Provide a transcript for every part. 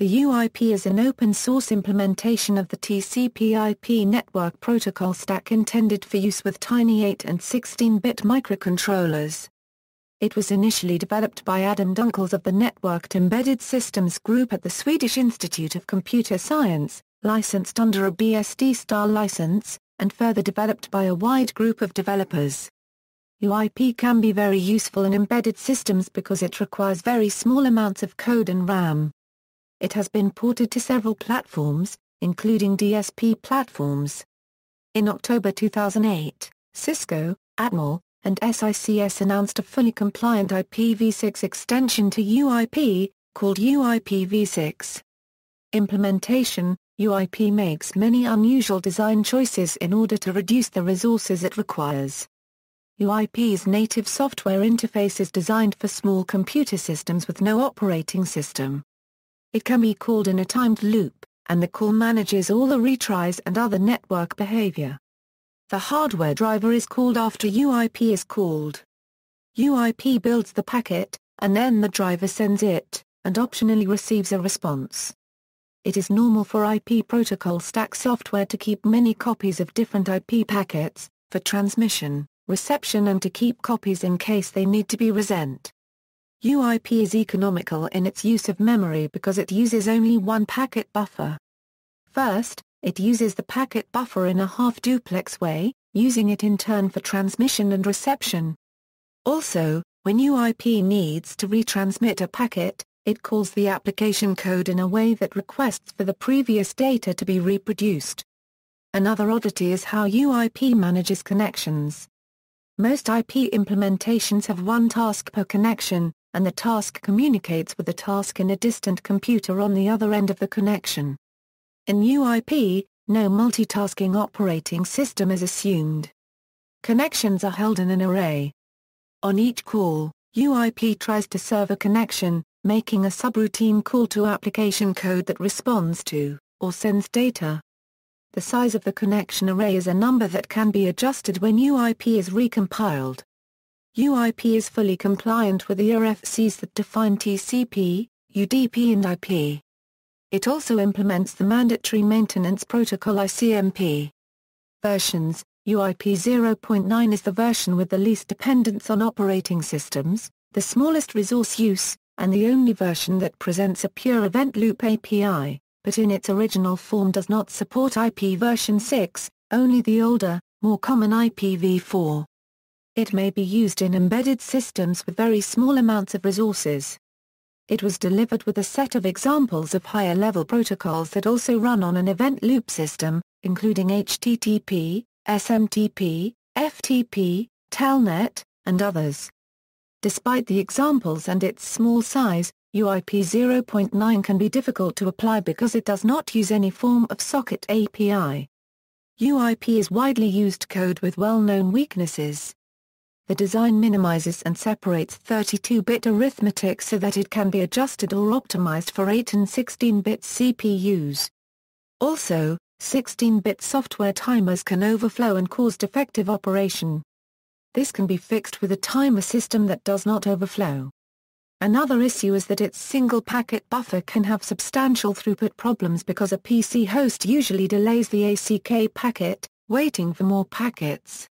The UIP is an open-source implementation of the TCP/IP network protocol stack intended for use with tiny 8 and 16-bit microcontrollers. It was initially developed by Adam Dunkels of the Networked Embedded Systems Group at the Swedish Institute of Computer Science, licensed under a BSD-style license, and further developed by a wide group of developers. UIP can be very useful in embedded systems because it requires very small amounts of code and RAM. It has been ported to several platforms, including DSP platforms. In October 2008, Cisco, Atmel, and SICS announced a fully compliant IPv6 extension to UIP, called UIPv6. Implementation UIP makes many unusual design choices in order to reduce the resources it requires. UIP's native software interface is designed for small computer systems with no operating system. It can be called in a timed loop, and the call manages all the retries and other network behavior. The hardware driver is called after UIP is called. UIP builds the packet, and then the driver sends it, and optionally receives a response. It is normal for IP protocol stack software to keep many copies of different IP packets, for transmission, reception and to keep copies in case they need to be resent. UIP is economical in its use of memory because it uses only one packet buffer. First, it uses the packet buffer in a half-duplex way, using it in turn for transmission and reception. Also, when UIP needs to retransmit a packet, it calls the application code in a way that requests for the previous data to be reproduced. Another oddity is how UIP manages connections. Most IP implementations have one task per connection, and the task communicates with the task in a distant computer on the other end of the connection. In UIP, no multitasking operating system is assumed. Connections are held in an array. On each call, UIP tries to serve a connection, making a subroutine call to application code that responds to, or sends data. The size of the connection array is a number that can be adjusted when UIP is recompiled. UIP is fully compliant with the RFCs that define TCP, UDP and IP. It also implements the mandatory maintenance protocol ICMP. Versions UIP 0.9 is the version with the least dependence on operating systems, the smallest resource use, and the only version that presents a pure event loop API, but in its original form does not support IP version 6, only the older, more common IPv4. It may be used in embedded systems with very small amounts of resources. It was delivered with a set of examples of higher-level protocols that also run on an event loop system, including HTTP, SMTP, FTP, Telnet, and others. Despite the examples and its small size, UIP 0.9 can be difficult to apply because it does not use any form of socket API. UIP is widely used code with well-known weaknesses. The design minimizes and separates 32-bit arithmetic so that it can be adjusted or optimized for 8 and 16-bit CPUs. Also, 16-bit software timers can overflow and cause defective operation. This can be fixed with a timer system that does not overflow. Another issue is that its single packet buffer can have substantial throughput problems because a PC host usually delays the ACK packet, waiting for more packets.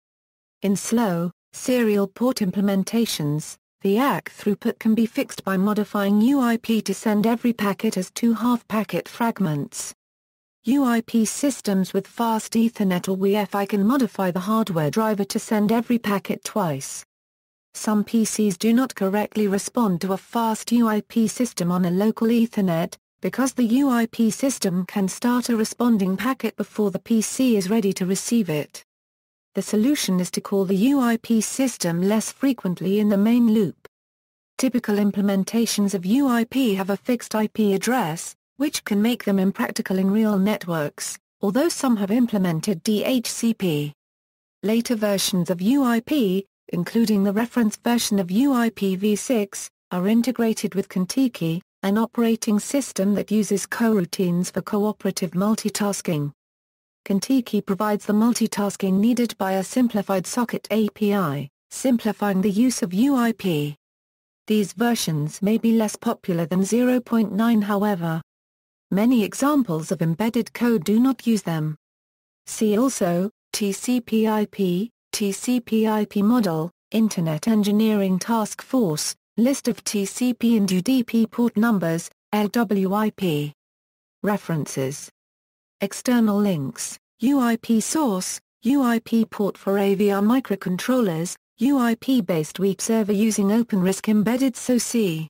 In slow, serial port implementations, the ACK throughput can be fixed by modifying UIP to send every packet as two half-packet fragments. UIP systems with fast Ethernet or Wi-Fi can modify the hardware driver to send every packet twice. Some PCs do not correctly respond to a fast UIP system on a local Ethernet, because the UIP system can start a responding packet before the PC is ready to receive it. The solution is to call the UIP system less frequently in the main loop. Typical implementations of UIP have a fixed IP address, which can make them impractical in real networks, although some have implemented DHCP. Later versions of UIP, including the reference version of UIPv6, are integrated with Contiki, an operating system that uses coroutines for cooperative multitasking. Contiki provides the multitasking needed by a simplified socket API, simplifying the use of UIP. These versions may be less popular than 0.9 however. Many examples of embedded code do not use them. See also, TCP/IP, TCP/IP model, Internet Engineering Task Force, List of TCP and UDP port numbers, LWIP. References. External links, UIP source, UIP port for AVR microcontrollers, UIP-based web server using OpenRISC embedded SoC.